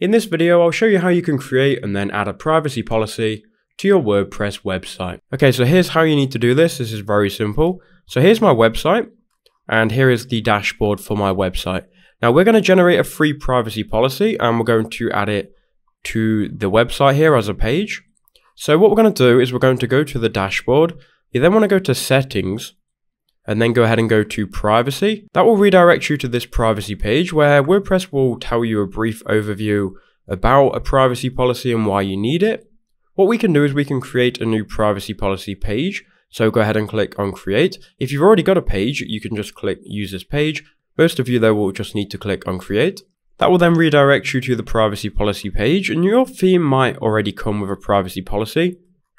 In this video, I'll show you how you can create and then add a privacy policy to your WordPress website. Okay, so here's how you need to do this. This is very simple. So here's my website, and here is the dashboard for my website. Now we're going to generate a free privacy policy and we're going to add it to the website here as a page. So what we're going to do is we're going to go to the dashboard. You then want to go to settings and then go ahead and go to privacy. That will redirect you to this privacy page where WordPress will tell you a brief overview about a privacy policy and why you need it. What we can do is we can create a new privacy policy page. So go ahead and click on create. If you've already got a page, you can just click use this page. Most of you though will just need to click on create. That will then redirect you to the privacy policy page and your theme might already come with a privacy policy.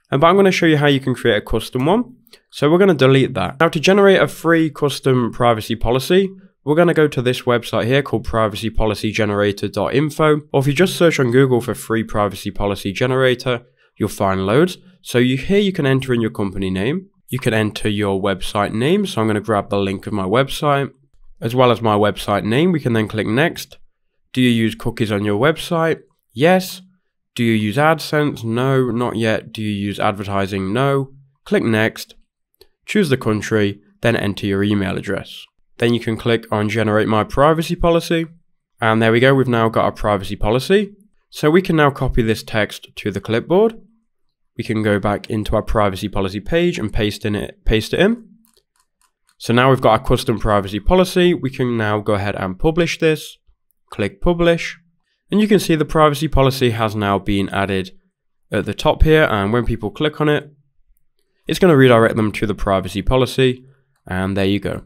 But I'm going to show you how you can create a custom one. So we're going to delete that. Now to generate a free custom privacy policy, we're going to go to this website here called privacypolicygenerator.info. Or if you just search on Google for free privacy policy generator, you'll find loads. So you here you can enter in your company name. You can enter your website name. So I'm going to grab the link of my website as well as my website name. We can then click next. Do you use cookies on your website? Yes. Do you use AdSense? No, not yet. Do you use advertising? No. Click next. Choose the country, then enter your email address. Then you can click on generate my privacy policy. And there we go, we've now got our privacy policy. So we can now copy this text to the clipboard. We can go back into our privacy policy page and paste in it, paste it in. So now we've got our custom privacy policy. We can now go ahead and publish this. Click publish. And you can see the privacy policy has now been added at the top here. And when people click on it, it's going to redirect them to the privacy policy. And there you go.